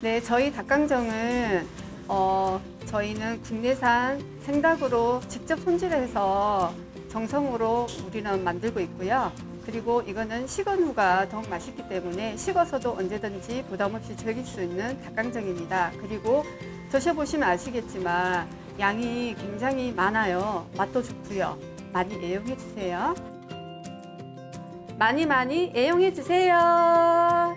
네, 저희 닭강정은 어, 저희는 국내산 생닭으로 직접 손질해서 정성으로 우리는 만들고 있고요. 그리고 이거는 식은 후가 더욱 맛있기 때문에 식어서도 언제든지 부담 없이 즐길 수 있는 닭강정입니다. 그리고 드셔보시면 아시겠지만 양이 굉장히 많아요. 맛도 좋고요. 많이 애용해 주세요. 많이 많이 애용해 주세요.